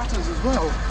patterns as well.